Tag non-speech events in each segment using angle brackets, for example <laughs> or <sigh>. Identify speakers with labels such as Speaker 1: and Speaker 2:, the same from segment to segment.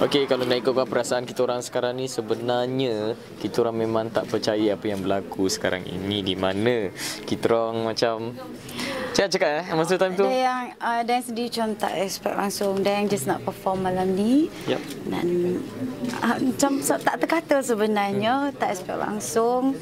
Speaker 1: Okey, kalau nak ikutkan perasaan kita orang sekarang ni sebenarnya kita orang memang tak percaya apa yang berlaku sekarang ini di mana kita orang macam Cakap cakap eh masa time tu.
Speaker 2: Ada yang uh, ada yang sendiri macam tak expect langsung, ada yang just nak perform malam ni.
Speaker 1: Yep.
Speaker 2: Dan uh, macam so, tak terkata sebenarnya, tak expect langsung.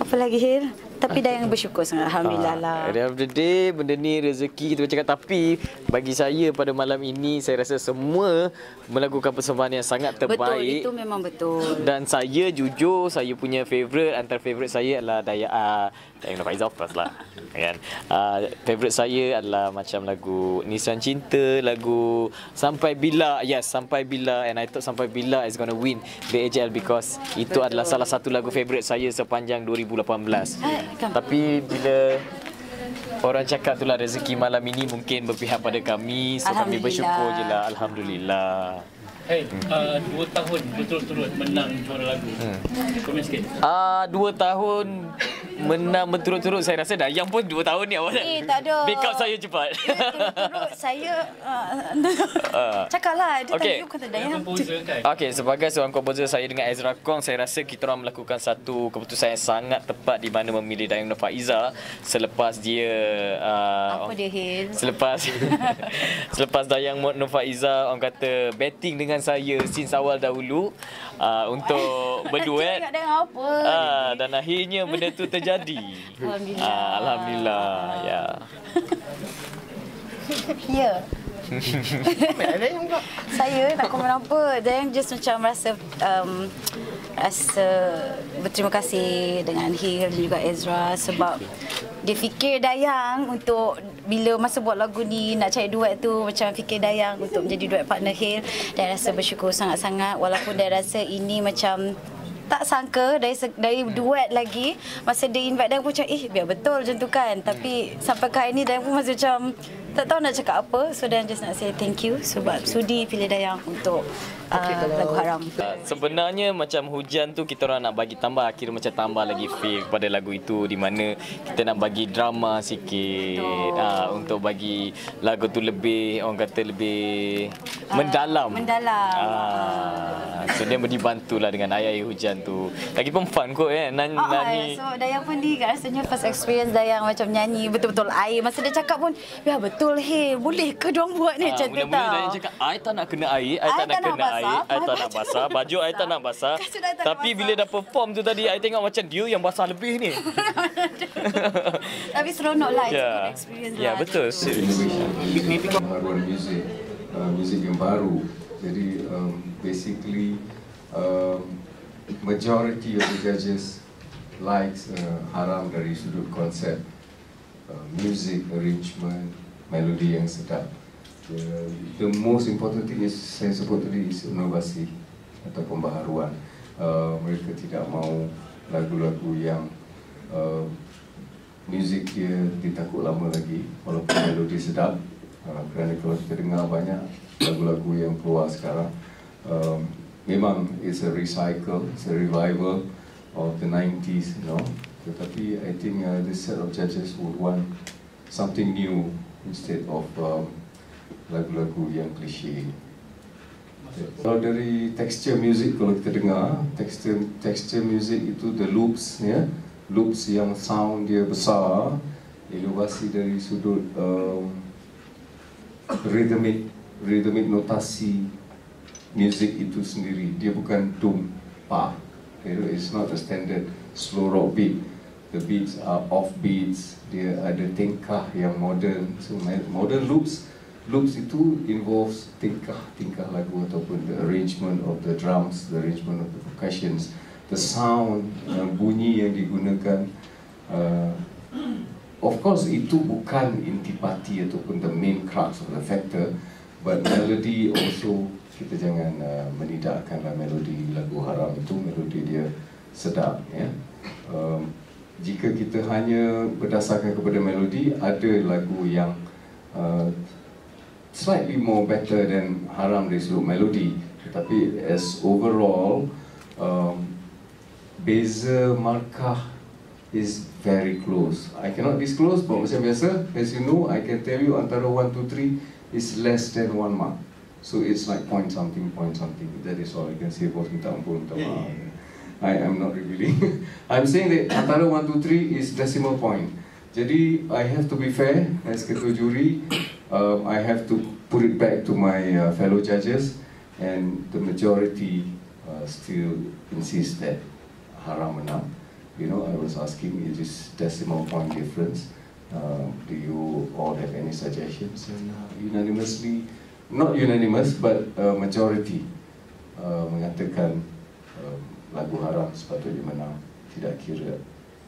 Speaker 2: Apa lagi Hil? Tapi dah yang bersyukur sangat Alhamdulillah lah.
Speaker 1: At the end of the day, benda ni rezeki kita bercakap. Tapi bagi saya pada malam ini, saya rasa semua melakukan persembahan yang sangat terbaik.
Speaker 2: Betul, itu memang betul.
Speaker 1: Dan saya jujur, saya punya favourite, antara favourite saya adalah Daya uh, Daya Nur Faizal, of lah. Kan? Uh, favourite saya adalah macam lagu Nisan Cinta, lagu Sampai Bila. Yes, Sampai Bila. And I thought Sampai Bila is gonna win the AJL because itu
Speaker 2: Betul.
Speaker 1: adalah salah satu lagu favourite saya sepanjang 2018.
Speaker 2: Eh, kan?
Speaker 1: Tapi bila orang cakap tu lah rezeki malam ini mungkin berpihak pada kami. So kami bersyukur je lah. Alhamdulillah.
Speaker 3: Hey, uh, dua tahun betul-betul menang juara lagu. Hmm. Komen sikit.
Speaker 1: Ah dua tahun menang berturut-turut saya rasa dah yang pun dua tahun ni awak.
Speaker 2: Eh, tak ada.
Speaker 1: Backup saya cepat.
Speaker 2: Turut saya uh, <laughs> cakaplah dia
Speaker 1: Okey.
Speaker 2: tadi bukan tak ada
Speaker 3: Yang
Speaker 2: yang
Speaker 3: komposer kan?
Speaker 1: Okey, sebagai seorang komposer saya dengan Ezra Kong, saya rasa kita orang melakukan satu keputusan yang sangat tepat di mana memilih Dayang Nur Faiza selepas dia uh,
Speaker 2: apa dia Hil?
Speaker 1: Selepas <laughs> selepas Dayang Nur Faiza orang kata betting dengan saya since awal dahulu uh, untuk <laughs> berduet.
Speaker 2: Cakap dengan apa?
Speaker 1: Ah dan akhirnya benda tu terjadi.
Speaker 2: Alhamdulillah.
Speaker 1: Ah, alhamdulillah. Ya. <laughs>
Speaker 2: Ya. saya tak komen apa. Dan just macam rasa um, rasa berterima kasih dengan Hil dan juga Ezra sebab dia fikir Dayang untuk bila masa buat lagu ni nak cari duet tu macam fikir Dayang untuk menjadi duet partner Hil. Dan rasa bersyukur sangat-sangat walaupun dia rasa ini macam tak sangka dari dari duet lagi masa dia invite Dayang pun macam eh biar betul macam tu kan. Tapi sampai ke hari ni Dayang pun masih macam tak tahu nak cakap apa so Dayang just nak say thank you sebab sudi pilih Dayang untuk uh, lagu haram
Speaker 1: Uh, sebenarnya macam hujan tu kita orang nak bagi tambah kira macam tambah lagi feel kepada lagu itu di mana kita nak bagi drama sikit uh, untuk bagi lagu tu lebih orang kata lebih mendalam.
Speaker 2: mendalam.
Speaker 1: Ah, so dia dibantulah dengan air-air hujan tu. Lagi pun fun kot eh nan
Speaker 2: Ah, ah,
Speaker 1: nani.
Speaker 2: so Dayang pun ni rasanya first experience Dayang macam nyanyi betul-betul air. Masa dia cakap pun, ya betul he, boleh ke diorang buat ni
Speaker 1: Ah,
Speaker 2: macam tu
Speaker 1: mula-mula
Speaker 2: tau.
Speaker 1: dia cakap, I tak nak kena air, I tak nak kena air, I tak nak basah, baju I tak nak basah. Tapi bila dah perform tu tadi, I tengok macam dia yang basah lebih ni.
Speaker 2: Tapi seronok lah,
Speaker 1: Ya,
Speaker 2: good experience
Speaker 1: ya
Speaker 2: lah.
Speaker 1: betul.
Speaker 4: innovation pembaruan muzik uh, muzik yang baru jadi um, basically um, majority of the judges likes uh, haram dari sudut konsep uh, music arrangement melodi yang sedap. The, the most important thing is saya sebut tadi is inovasi atau pembaharuan. Uh, mereka tidak mau lagu-lagu yang uh, muzik dia ditakut lama lagi walaupun melodi sedap. Uh, kerana kalau kita dengar banyak lagu-lagu yang keluar sekarang um, memang it's a recycle it's a revival of the 90s you know. Tetapi I think uh, this set of judges would want something new instead of um, lagu-lagu yang klise. Kalau dari texture music kalau kita dengar texture texture music itu the loops ya. Loops yang sound dia besar inovasi dari sudut um, rhythmic rhythmic notasi music itu sendiri. Dia bukan dum pa okay, it's not a standard slow rock beat. The beats are off beats. Dia ada tingkah yang modern. So modern loops loops itu involves tingkah-tingkah lagu ataupun the arrangement of the drums, the arrangement of the percussions, the sound, uh, bunyi yang digunakan. Uh, of course itu bukan intipati ataupun the main crux of the factor, but melody also kita jangan uh, menidakkanlah melodi lagu haram itu melodi dia sedap ya. Um, jika kita hanya berdasarkan kepada melodi, ada lagu yang uh, slightly more better than Haram dari sudut melodi. Tetapi as overall um, beza markah is very close. I cannot disclose but macam biasa. As you know I can tell you antara 1 to 3 is less than 1 mark So it's like point something, point something. That is all I can say. Bos minta ampun, minta maaf. I am not revealing. <laughs> I'm saying that antara 1, 2, 3 is decimal point. Jadi I have to be fair as ketua juri. Um, I have to put it back to my uh, fellow judges and the majority uh, still insist that haram menang. You know, I was asking, is this decimal point difference? Uh, do you all have any suggestions? And uh, unanimously, not unanimous, but uh, majority uh, mengatakan um, lagu haram sepatutnya menang. Tidak kira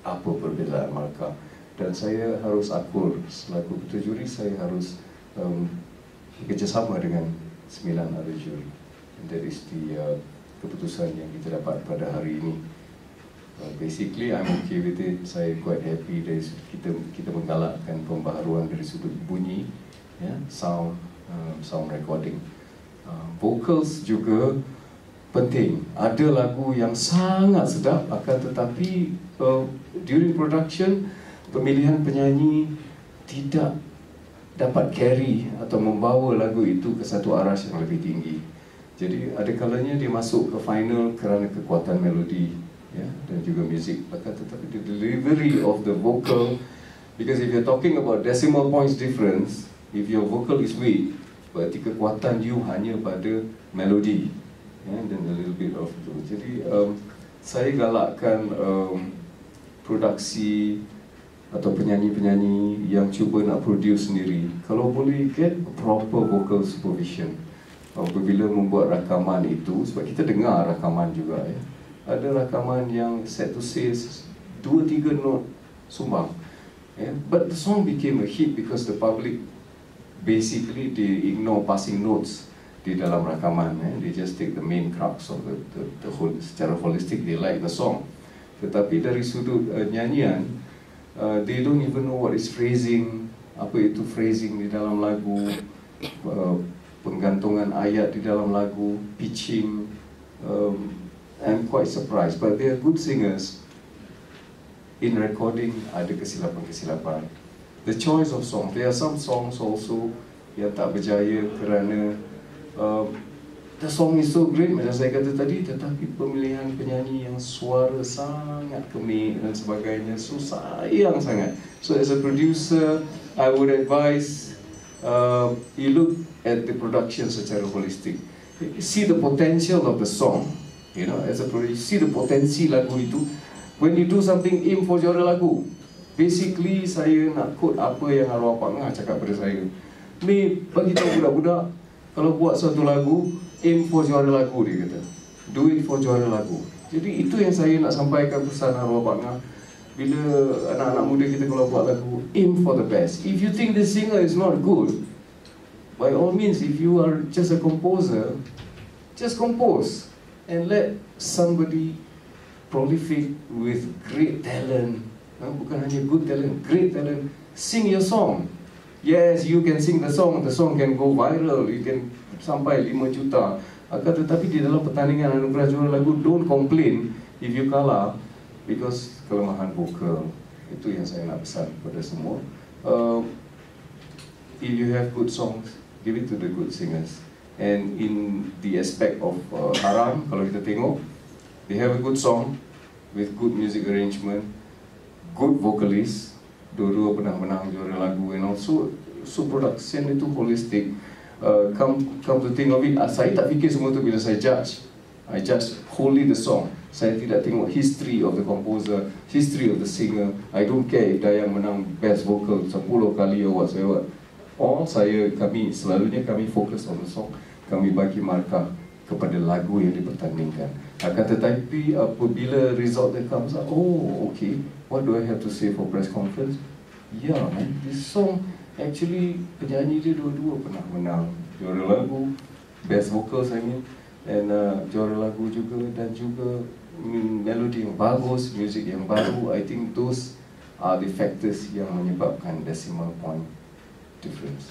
Speaker 4: apa perbezaan markah. Dan saya harus akur selaku ketua juri, saya harus um, bekerjasama dengan sembilan ahli juri. Is the uh, keputusan yang kita dapat pada hari ini. Uh, basically, I'm okay with it. Saya quite happy dari kita kita menggalakkan pembaharuan dari sudut bunyi, ya, sound, uh, sound recording. Uh, vocals juga penting. Ada lagu yang sangat sedap, akan tetapi uh, during production pemilihan penyanyi tidak dapat carry atau membawa lagu itu ke satu aras yang lebih tinggi. Jadi ada kalanya dia masuk ke final kerana kekuatan melodi ya dan juga muzik. Bahkan tetapi the delivery of the vocal because if you're talking about decimal points difference, if your vocal is weak, berarti kekuatan you hanya pada melodi ya dan a little bit of itu. Jadi um, saya galakkan um, produksi atau penyanyi-penyanyi yang cuba nak produce sendiri kalau boleh get proper vocal supervision apabila membuat rakaman itu sebab kita dengar rakaman juga ya ada rakaman yang set to say dua tiga note sumbang yeah? but the song became a hit because the public basically they ignore passing notes di dalam rakaman eh? they just take the main crux of the, the, the whole secara holistic they like the song tetapi dari sudut uh, nyanyian uh, they don't even know what is phrasing apa itu phrasing di dalam lagu uh, penggantungan ayat di dalam lagu pitching um, I'm quite surprised but they are good singers. In recording ada kesilapan-kesilapan. The choice of song. There are some songs also yang tak berjaya kerana uh, the song is so great. Macam saya kata tadi tetapi pemilihan penyanyi yang suara sangat kemik dan sebagainya so sayang sangat. So as a producer I would advise uh, you look at the production secara holistic. You see the potential of the song you know as a producer you see the potensi lagu itu. When you do something aim for juara lagu basically saya nak quote apa yang Pak Ngah cakap pada saya. Ni bagi tahu budak-budak kalau buat suatu lagu aim for juara lagu dia kata. Do it for juara lagu. Jadi itu yang saya nak sampaikan pesan arwah Pak Ngah. Bila anak-anak muda kita kalau buat lagu aim for the best. If you think the singer is not good by all means if you are just a composer just compose and let somebody prolific with great talent bukan hanya good talent great talent sing your song. Yes you can sing the song the song can go viral you can sampai 5 juta. Akan tetapi di dalam pertandingan anugerah juara lagu don't complain if you kalah because kelemahan vokal itu yang saya nak pesan kepada semua. Uh, if you have good songs give it to the good singers and in the aspect of uh, haram kalau kita tengok they have a good song with good music arrangement good vocalist dua-dua pernah menang juara lagu and also so production itu holistic uh, come come to think of it, uh, saya tak fikir semua tu bila saya judge. I judge wholly the song. Saya tidak tengok history of the composer, history of the singer. I don't care if Dayang menang best vocal 10 kali or whatever. All saya, kami, selalunya kami fokus on the song. Kami bagi markah kepada lagu yang dipertandingkan. Akan tetapi apabila result that comes up, oh okay, what do I have to say for press conference? Yeah man, this song actually penyanyi dia dua-dua pernah menang juara lagu best vocals I mean and uh, juara lagu juga dan juga melodi yang bagus music yang baru I think those are the factors yang menyebabkan decimal point difference